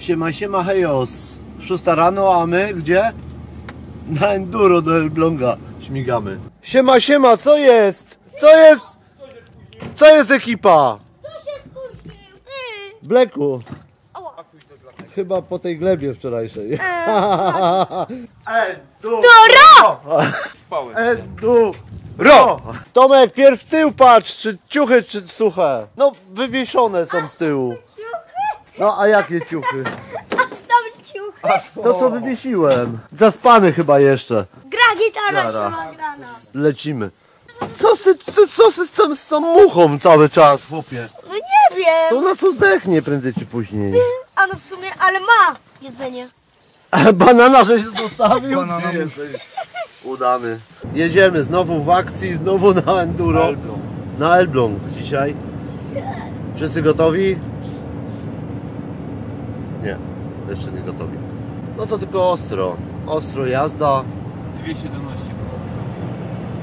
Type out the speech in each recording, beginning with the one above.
Siema, siema, hejos. Szósta rano, a my gdzie? Na enduro do Elbląga śmigamy. Siema, siema, co jest? Co jest? Co jest ekipa? Kto się spóźnił? Ty! Bleku. Chyba po tej glebie wczorajszej. Edu. Doro! Edu. Ro! Tomek, pierw w tył patrz, czy ciuchy, czy suche. No, wywieszone są z tyłu. No, a jakie ciuchy? Tam ciuchy. To, co wywiesiłem. Zaspany chyba jeszcze. Gra gitara się ma grana. Lecimy. Co z, ty, ty, co z, tą, z tą muchą cały czas, chłopie? No nie wiem. To na to zdechnie prędzej czy później. A no w sumie, ale ma jedzenie. Banana żeś zostawił? Banana Ty jesteś Udany. Jedziemy znowu w akcji, znowu na enduro. Na Elbląg dzisiaj. Wszyscy gotowi? Nie, jeszcze nie gotowi. No to tylko ostro. Ostro jazda. 2,17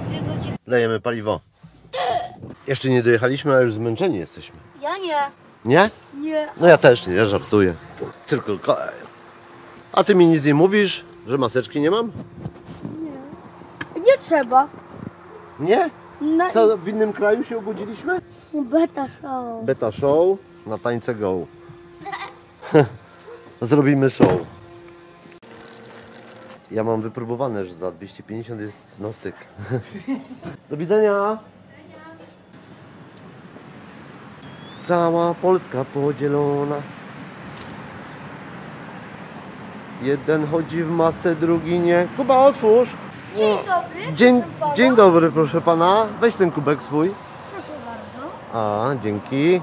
Dwie godziny. Lejemy paliwo. Jeszcze nie dojechaliśmy, a już zmęczeni jesteśmy. Ja nie. Nie? Nie. No ja też nie, ja żartuję. Tylko kolej. A ty mi nic nie mówisz, że maseczki nie mam? Nie trzeba. Nie? Na... Co, w innym kraju się obudziliśmy? Beta show. Beta show na tańce go. Zrobimy show. Ja mam wypróbowane, że za 250 jest na styk. Do widzenia. Cała Polska podzielona. Jeden chodzi w masce, drugi nie. Kuba, otwórz. Dzień dobry. Dzień, proszę pana. dzień dobry, proszę pana. Weź ten kubek swój. Proszę bardzo. A, dzięki.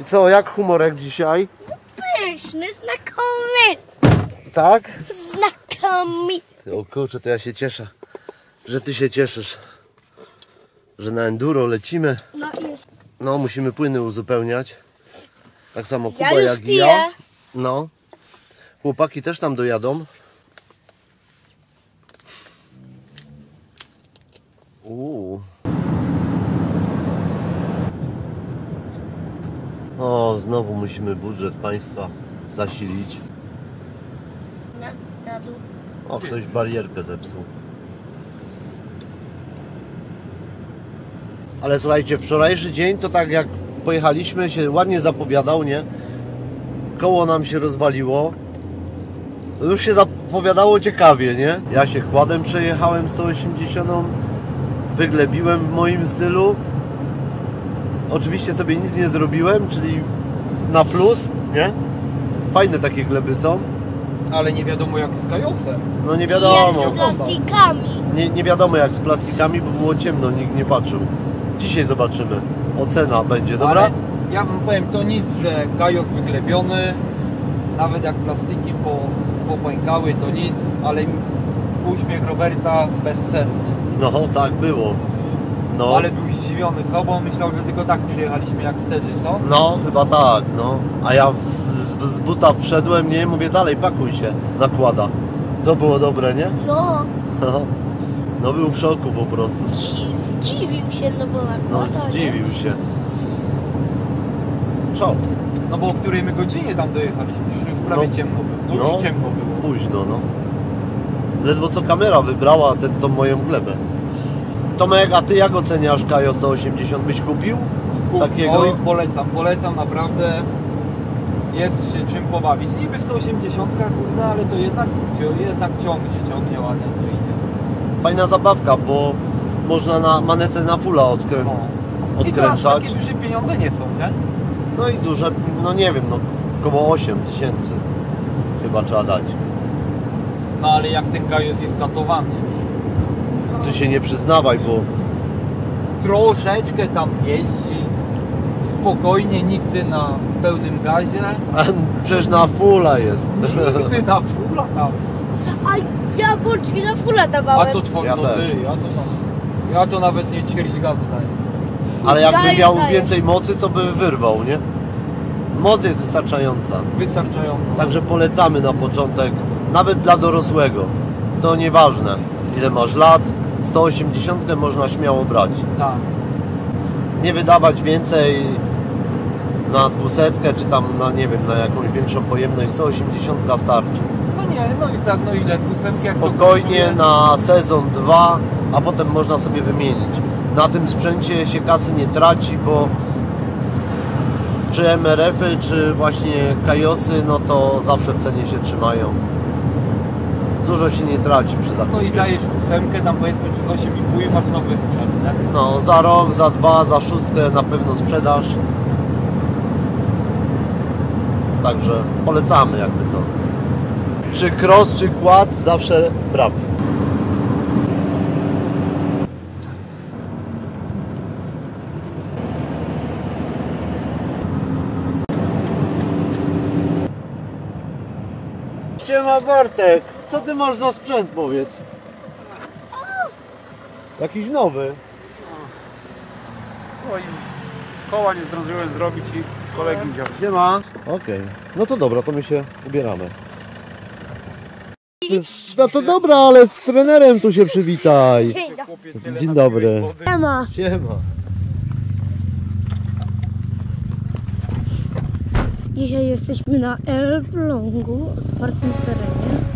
I co, jak humorek dzisiaj? Pyszny, znakomity. Tak? Znakomity. O kurczę, to ja się cieszę, że ty się cieszysz, że na enduro lecimy. No już. No, musimy płyny uzupełniać. Tak samo Ja Kuba już jak i piję. ja. No. Chłopaki też tam dojadą. Uuu. O, znowu musimy budżet państwa zasilić. Na, na dół. O, ktoś barierkę zepsuł. Ale słuchajcie, wczorajszy dzień to tak jak pojechaliśmy, się ładnie zapowiadał, nie? Koło nam się rozwaliło. Już się zapowiadało ciekawie, nie? Ja się kładem przejechałem 180, wyglebiłem w moim stylu. Oczywiście sobie nic nie zrobiłem, czyli na plus, nie? Fajne takie gleby są. Ale nie wiadomo jak z Kajosem. No nie Jak wiadomo. z plastikami. Nie, nie wiadomo jak z plastikami, bo było ciemno, nikt nie patrzył. Dzisiaj zobaczymy. Ocena będzie, dobra? Ale ja wam powiem to nic, że Kajos wyglebiony, nawet jak plastiki po, popękały to nic, ale uśmiech Roberta bezcenny. No, tak było. No, Ale był zdziwiony sobą, myślał, że tylko tak przyjechaliśmy jak wtedy, co? no chyba tak, no. A ja z, buta wszedłem, nie? Mówię dalej, pakuj się, nakłada. To było dobre, nie? No. No, no był w szoku po prostu. Dzi- Zdziwił się, no bo No, nakłada. zdziwił się. Szok. No bo o której my godzinie tam dojechaliśmy? Już prawie No. ciemno było. No, No. już ciemno było. Późno, no. Ledwo co kamera wybrała ten, tą moją glebę. Tomek, a ty jak oceniasz Kajo 180? Byś kupił? Kup- Takiego? Oj, polecam, polecam naprawdę. Jest się czym pobawić. Niby 180, kurde, ale to jednak, jednak ciągnie, ciągnie ładnie to idzie. Fajna zabawka, bo można na manetę na fulla odkrę... No. I to odkręcać. takie duże pieniądze nie są, nie? No i duże, no nie wiem, no około 8 tysięcy chyba trzeba dać. No ale jak ten gajos jest katowany. Ty się nie przyznawaj, bo Troszeczkę tam jeździ. Spokojnie, nigdy na pełnym gazie. przecież na fulla jest. Nigdy na fulla tam. A ja włączki na fulla A dawałem. to twoje, Ja to też. ty, ja to, tam- ja to nawet nie ćwierć gazu daję. Ale jakby Dajesz, miał dajesz. więcej mocy, to by wyrwał, nie? Moc jest wystarczająca. Wystarczająco. Także polecamy na początek, nawet dla dorosłego. To nieważne, ile masz lat, 180 można śmiało brać. Tak. Nie wydawać więcej na dwusetkę, czy tam na nie wiem, na jakąś większą pojemność 180 starczy. No nie, no i tak, no ile ósemki jak Spokojnie na sezon, dwa, a potem można sobie wymienić. Na tym sprzęcie się kasy nie traci, bo czy MRF-y, czy właśnie Kajosy, no to zawsze w cenie się trzymają. Dużo się nie traci przy zakupie. No i dajesz ósemkę, tam powiedzmy czy 8,5 i masz nowy sprzęt, nie? No, za rok, za dwa, za szóstkę na pewno sprzedaż. Także polecamy jakby co. Czy cross, czy quad, zawsze brab. Siema Bartek, co ty masz za sprzęt powiedz? Jakiś nowy. Oj, koła nie zdążyłem zrobić i kolegi wziął. Siema. Okej. No to dobra, to my się ubieramy. No to dobra, ale z trenerem tu się przywitaj. Dzień dobry. Chłopie, tyle Dzień napiłeś dobry. wody. Siema. Siema. Dzisiaj jesteśmy na Elblągu, otwartym terenie.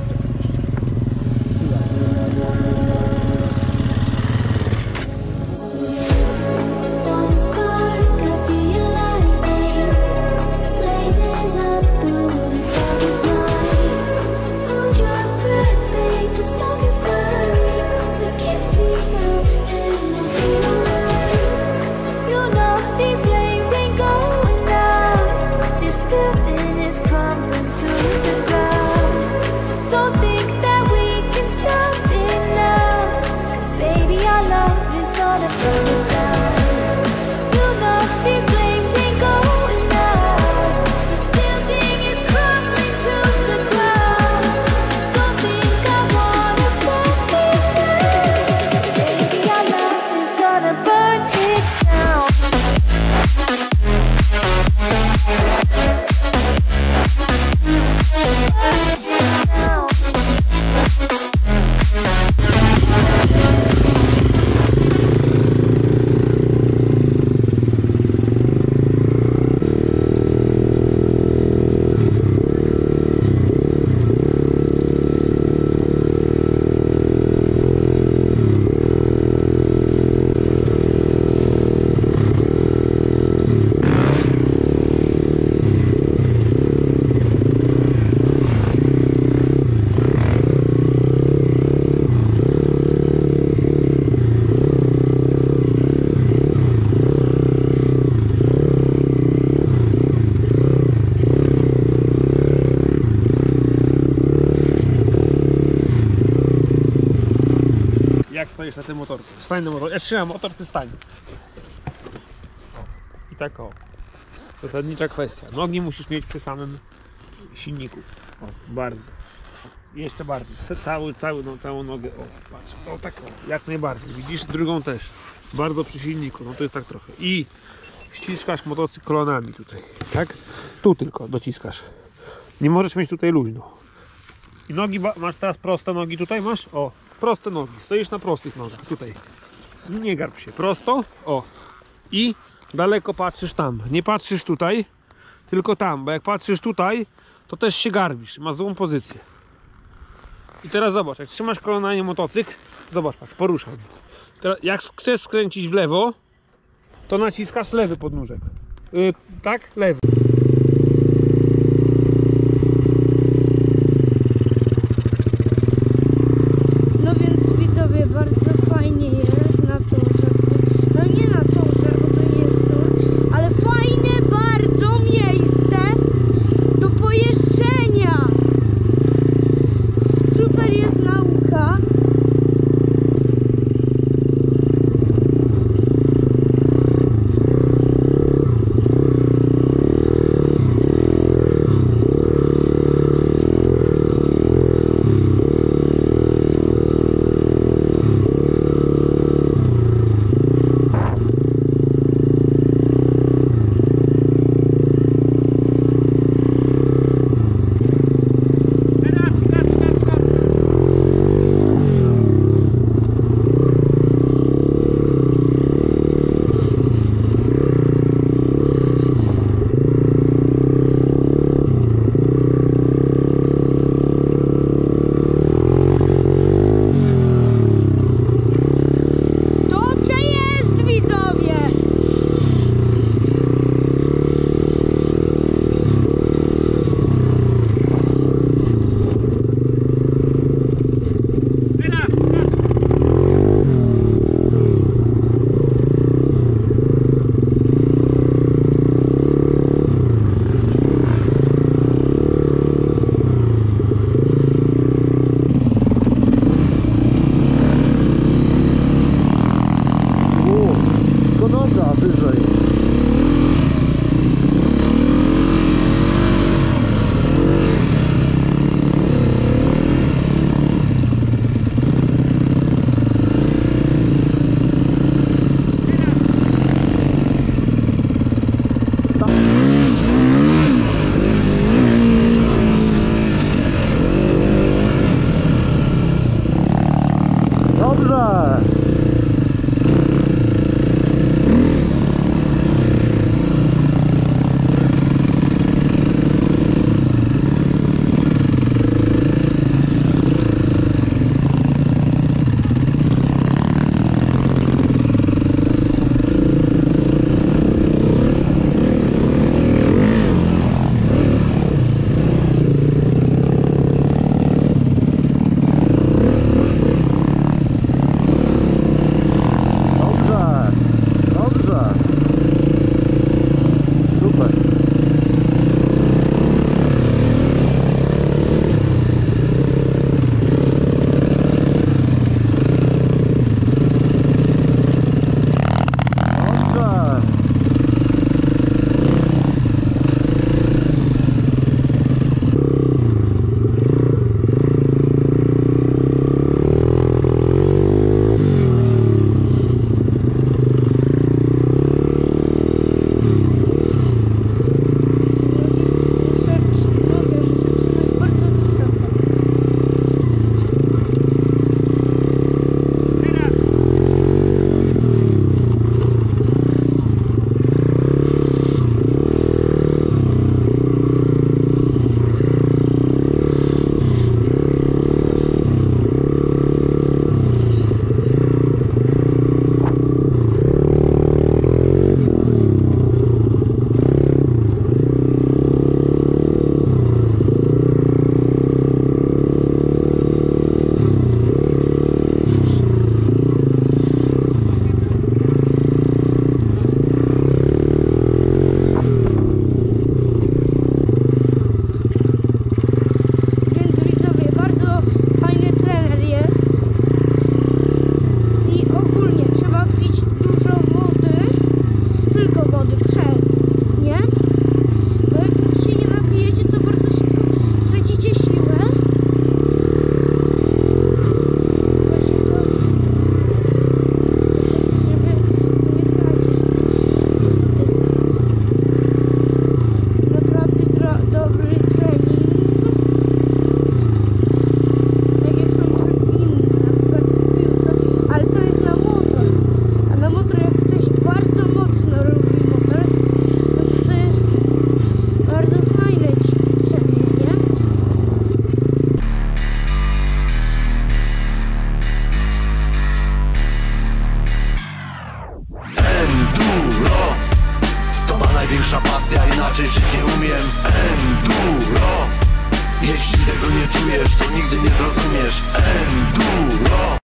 Stoisz na tym motorku? Stań na motor. Ja trzymam motor, ty stań. I tak o. Zasadnicza kwestia. Nogi musisz mieć przy samym silniku. O, bardzo. Jeszcze bardziej. Cały, cały, no, całą nogę. O, patrz. O, tak o. Jak najbardziej. Widzisz? Drugą też. Bardzo przy silniku. No to jest tak trochę. I ściskasz motocykl tutaj. Tak? Tu tylko dociskasz. Nie możesz mieć tutaj luźno. I nogi masz teraz proste nogi tutaj masz? O, proste nogi. Stoisz na prostych nogach tutaj. Nie garb się. Prosto. O. I daleko patrzysz tam. Nie patrzysz tutaj, tylko tam, bo jak patrzysz tutaj, to też się garbisz. Masz złą pozycję. I teraz zobacz, jak trzymasz kolanami motocykl, zobacz, patrz, poruszam. Teraz jak chcesz skręcić w lewo, to naciskasz lewy podnóżek. Yy, tak? Lewy.